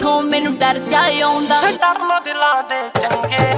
ਮੈਥੋਂ ਮੈਨੂੰ ਡਰ ਜਾ ਆਉਂਦਾ। ਡਰਨਾ ਦਿਲਾਂ ਦੇ ਚੰਗੇ।